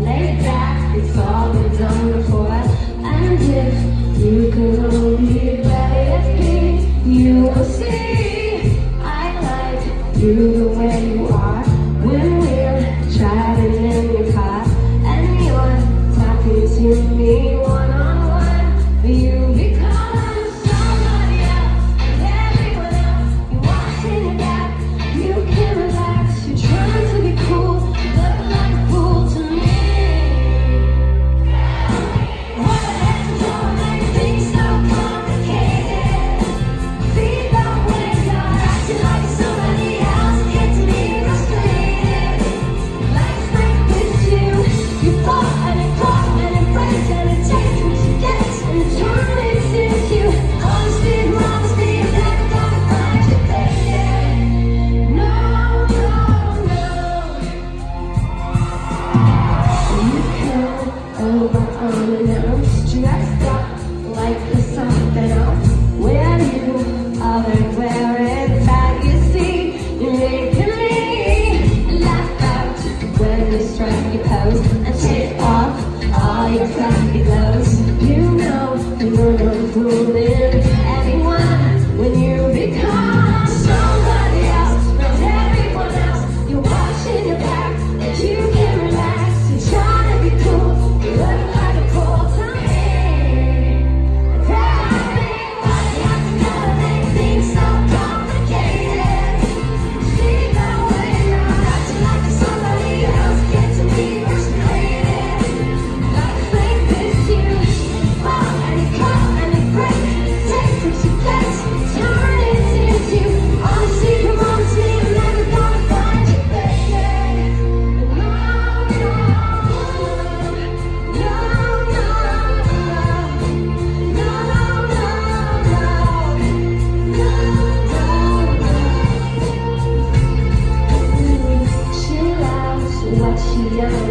Laid back, it's all And if you could only let it be You will see I like you the way you are are. mirror dressed up like the something else. Where you are wearing that you see, you're me laugh when you strike your pose and take off all your crappy clothes. You know you're not fooling. Yes.